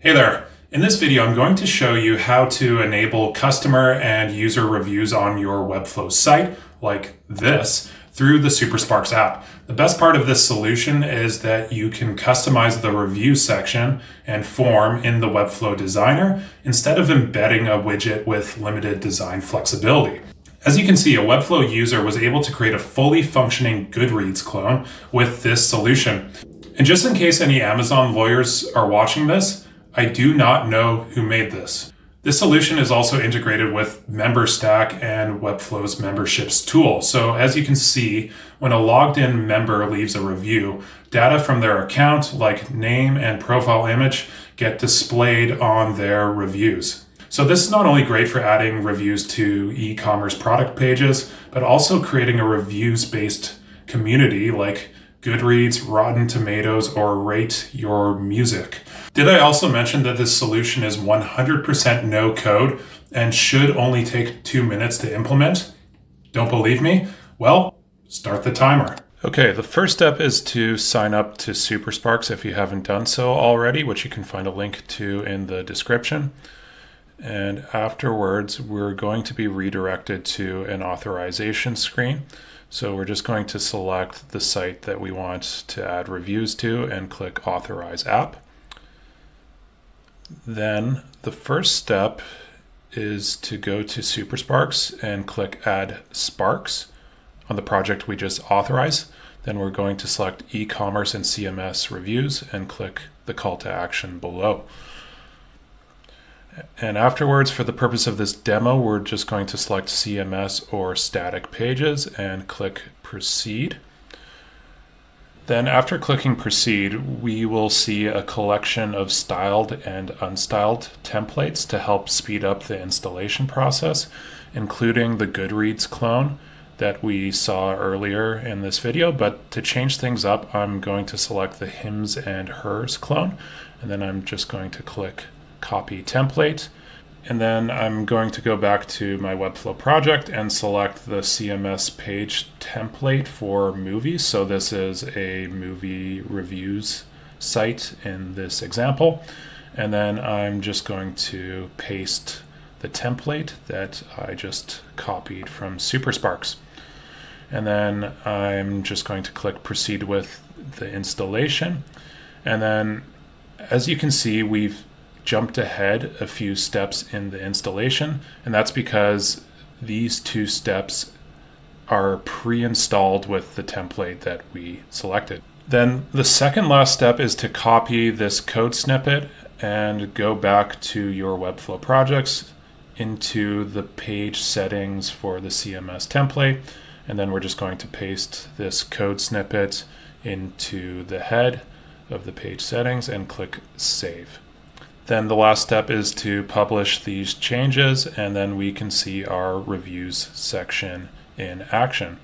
Hey there. In this video, I'm going to show you how to enable customer and user reviews on your Webflow site, like this, through the SuperSparks app. The best part of this solution is that you can customize the review section and form in the Webflow designer instead of embedding a widget with limited design flexibility. As you can see, a Webflow user was able to create a fully functioning Goodreads clone with this solution. And just in case any Amazon lawyers are watching this, I do not know who made this. This solution is also integrated with MemberStack and Webflow's memberships tool. So as you can see, when a logged in member leaves a review, data from their account like name and profile image get displayed on their reviews. So this is not only great for adding reviews to e-commerce product pages, but also creating a reviews based community like Goodreads, Rotten Tomatoes, or Rate Your Music. Did I also mention that this solution is 100% no code and should only take two minutes to implement? Don't believe me? Well, start the timer. Okay, the first step is to sign up to SuperSparks if you haven't done so already, which you can find a link to in the description. And afterwards, we're going to be redirected to an authorization screen. So we're just going to select the site that we want to add reviews to and click Authorize App. Then the first step is to go to SuperSparks and click Add Sparks on the project we just authorized. Then we're going to select e-commerce and CMS reviews and click the call to action below. And afterwards, for the purpose of this demo, we're just going to select CMS or static pages and click proceed. Then after clicking proceed, we will see a collection of styled and unstyled templates to help speed up the installation process, including the Goodreads clone that we saw earlier in this video. But to change things up, I'm going to select the Hims and Hers clone, and then I'm just going to click copy template. And then I'm going to go back to my Webflow project and select the CMS page template for movies. So this is a movie reviews site in this example. And then I'm just going to paste the template that I just copied from SuperSparks. And then I'm just going to click proceed with the installation. And then as you can see, we've jumped ahead a few steps in the installation, and that's because these two steps are pre-installed with the template that we selected. Then the second last step is to copy this code snippet and go back to your Webflow projects into the page settings for the CMS template. And then we're just going to paste this code snippet into the head of the page settings and click save. Then the last step is to publish these changes and then we can see our reviews section in action.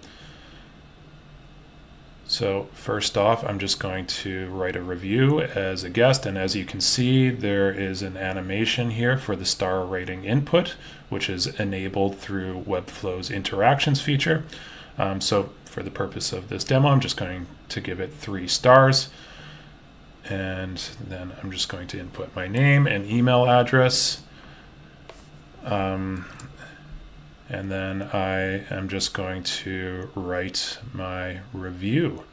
So first off, I'm just going to write a review as a guest. And as you can see, there is an animation here for the star rating input, which is enabled through Webflow's interactions feature. Um, so for the purpose of this demo, I'm just going to give it three stars and then I'm just going to input my name and email address. Um, and then I am just going to write my review.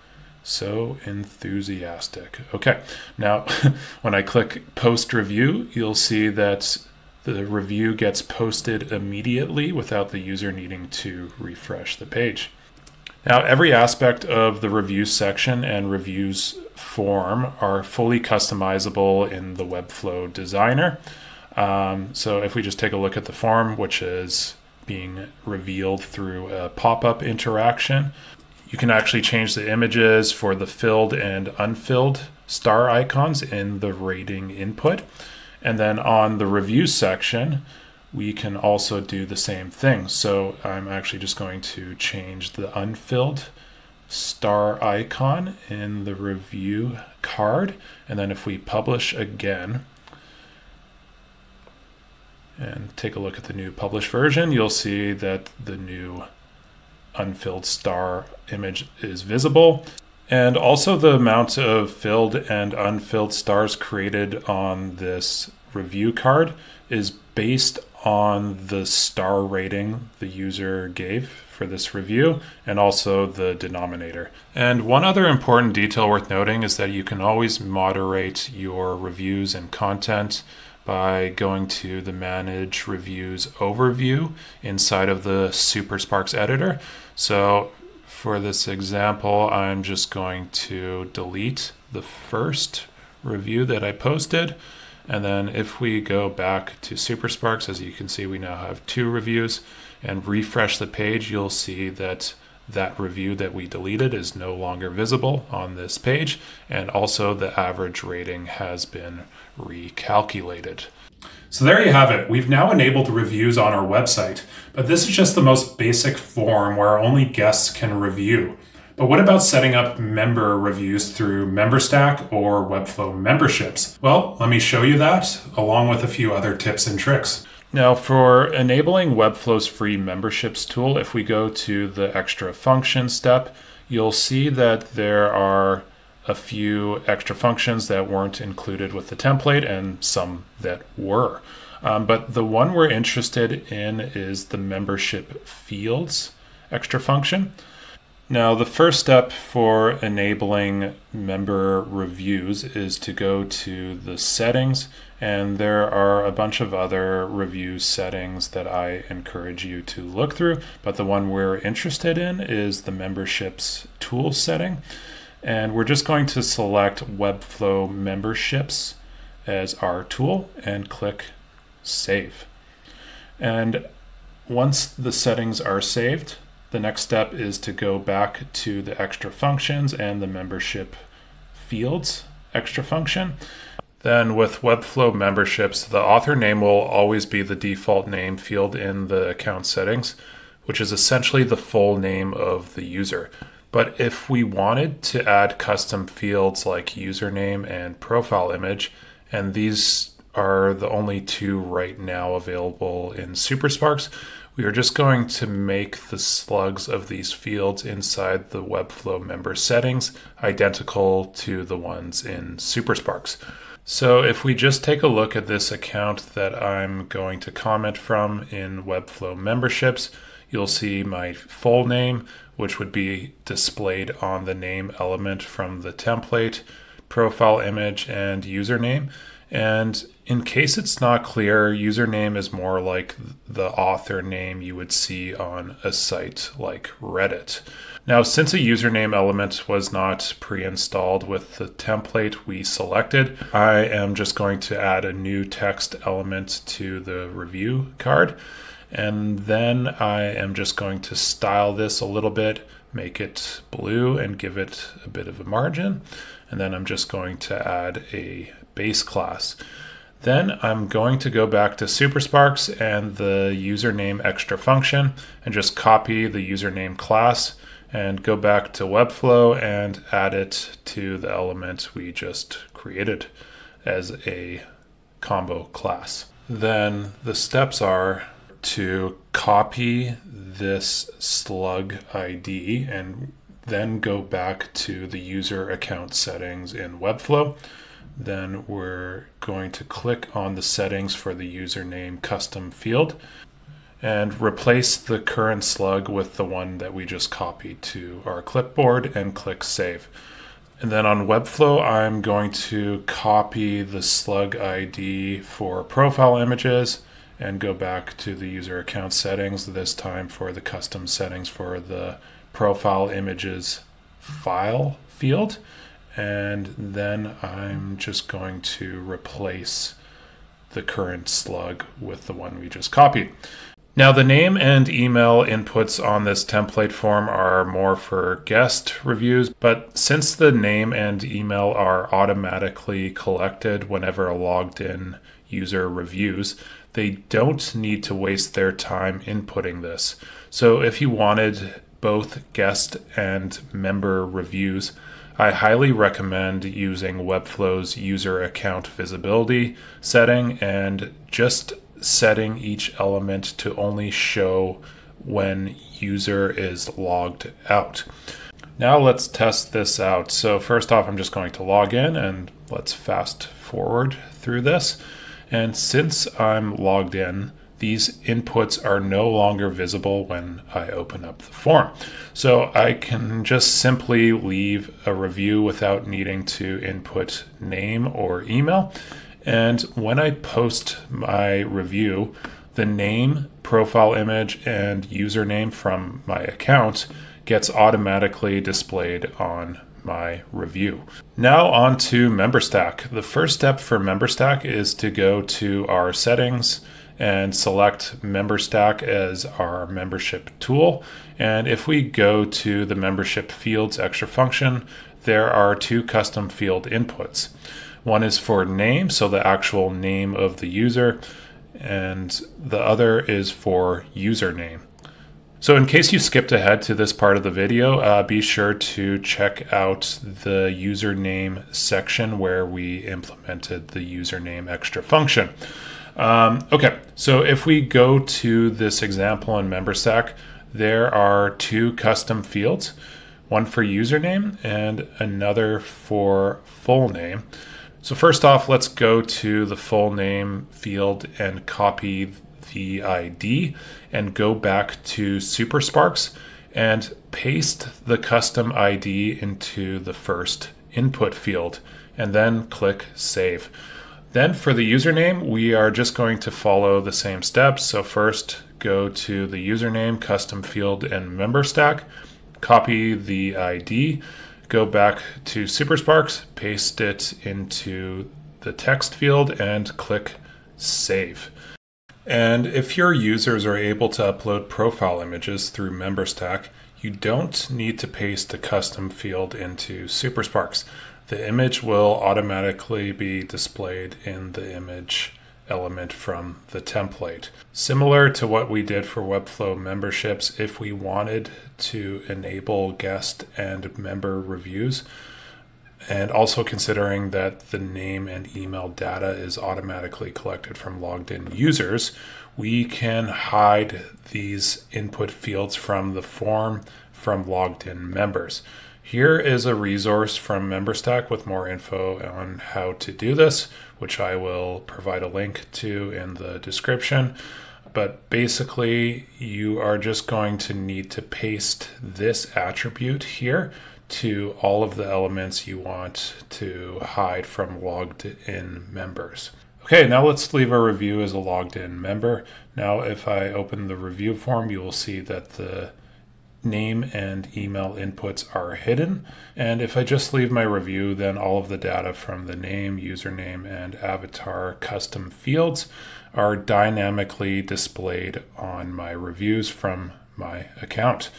So enthusiastic. Okay, now when I click post review, you'll see that the review gets posted immediately without the user needing to refresh the page. Now, every aspect of the review section and reviews form are fully customizable in the Webflow designer. Um, so if we just take a look at the form, which is being revealed through a pop-up interaction, you can actually change the images for the filled and unfilled star icons in the rating input. And then on the review section, we can also do the same thing. So I'm actually just going to change the unfilled star icon in the review card. And then if we publish again and take a look at the new published version, you'll see that the new unfilled star image is visible. And also the amount of filled and unfilled stars created on this review card is based on the star rating the user gave for this review and also the denominator. And one other important detail worth noting is that you can always moderate your reviews and content by going to the Manage Reviews overview inside of the Super Sparks editor. So for this example, I'm just going to delete the first review that I posted. And then if we go back to SuperSparks, as you can see, we now have two reviews and refresh the page, you'll see that that review that we deleted is no longer visible on this page. And also the average rating has been recalculated. So there you have it. We've now enabled reviews on our website, but this is just the most basic form where only guests can review. But what about setting up member reviews through MemberStack or Webflow memberships? Well, let me show you that along with a few other tips and tricks. Now, for enabling Webflow's free memberships tool, if we go to the extra function step, you'll see that there are a few extra functions that weren't included with the template and some that were. Um, but the one we're interested in is the membership fields extra function. Now, the first step for enabling member reviews is to go to the settings, and there are a bunch of other review settings that I encourage you to look through. But the one we're interested in is the memberships tool setting. And we're just going to select Webflow memberships as our tool and click Save. And once the settings are saved, the next step is to go back to the extra functions and the membership fields extra function. Then with Webflow memberships, the author name will always be the default name field in the account settings, which is essentially the full name of the user. But if we wanted to add custom fields like username and profile image, and these are the only two right now available in SuperSparks, we are just going to make the slugs of these fields inside the Webflow member settings identical to the ones in SuperSparks. So if we just take a look at this account that I'm going to comment from in Webflow memberships, you'll see my full name, which would be displayed on the name element from the template, profile image, and username. And in case it's not clear, username is more like the author name you would see on a site like Reddit. Now, since a username element was not pre-installed with the template we selected, I am just going to add a new text element to the review card. And then I am just going to style this a little bit, make it blue and give it a bit of a margin. And then I'm just going to add a base class. Then I'm going to go back to SuperSparks and the username extra function and just copy the username class and go back to Webflow and add it to the element we just created as a combo class. Then the steps are to copy this slug ID and then go back to the user account settings in Webflow then we're going to click on the settings for the username custom field and replace the current slug with the one that we just copied to our clipboard and click save. And then on Webflow, I'm going to copy the slug ID for profile images and go back to the user account settings, this time for the custom settings for the profile images file field and then I'm just going to replace the current slug with the one we just copied. Now the name and email inputs on this template form are more for guest reviews, but since the name and email are automatically collected whenever a logged in user reviews, they don't need to waste their time inputting this. So if you wanted both guest and member reviews, I highly recommend using Webflow's user account visibility setting and just setting each element to only show when user is logged out. Now let's test this out. So first off, I'm just going to log in and let's fast forward through this. And since I'm logged in, these inputs are no longer visible when I open up the form. So I can just simply leave a review without needing to input name or email. And when I post my review, the name, profile image, and username from my account gets automatically displayed on my review. Now on to MemberStack. The first step for MemberStack is to go to our settings and select MemberStack as our membership tool. And if we go to the membership fields extra function, there are two custom field inputs. One is for name, so the actual name of the user, and the other is for username. So in case you skipped ahead to this part of the video, uh, be sure to check out the username section where we implemented the username extra function. Um, okay, so if we go to this example in MemberStack, there are two custom fields, one for username and another for full name. So first off, let's go to the full name field and copy the ID and go back to SuperSparks and paste the custom ID into the first input field and then click Save. Then for the username, we are just going to follow the same steps. So first go to the username custom field and MemberStack, copy the ID, go back to SuperSparks, paste it into the text field and click Save. And if your users are able to upload profile images through MemberStack, you don't need to paste the custom field into SuperSparks. The image will automatically be displayed in the image element from the template. Similar to what we did for Webflow memberships, if we wanted to enable guest and member reviews, and also considering that the name and email data is automatically collected from logged in users, we can hide these input fields from the form from logged in members. Here is a resource from MemberStack with more info on how to do this, which I will provide a link to in the description. But basically, you are just going to need to paste this attribute here to all of the elements you want to hide from logged in members. Okay, now let's leave a review as a logged in member. Now, if I open the review form, you will see that the name and email inputs are hidden. And if I just leave my review, then all of the data from the name, username, and avatar custom fields are dynamically displayed on my reviews from my account.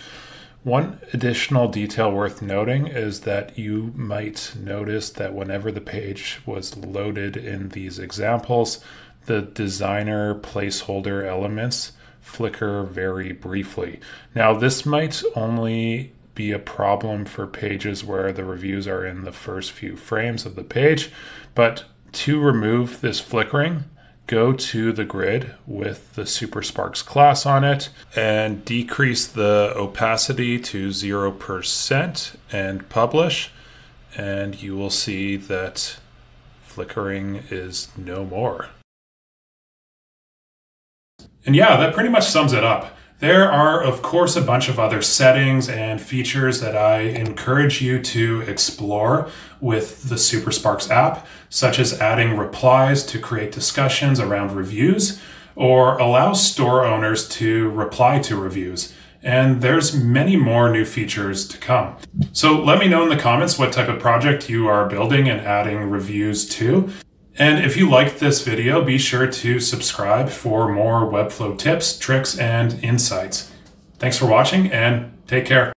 One additional detail worth noting is that you might notice that whenever the page was loaded in these examples, the designer placeholder elements flicker very briefly. Now, this might only be a problem for pages where the reviews are in the first few frames of the page, but to remove this flickering, go to the grid with the Super Sparks class on it and decrease the opacity to 0% and publish. And you will see that flickering is no more. And yeah, that pretty much sums it up. There are, of course, a bunch of other settings and features that I encourage you to explore with the SuperSparks app, such as adding replies to create discussions around reviews, or allow store owners to reply to reviews. And there's many more new features to come. So let me know in the comments what type of project you are building and adding reviews to. And if you liked this video, be sure to subscribe for more Webflow tips, tricks, and insights. Thanks for watching and take care.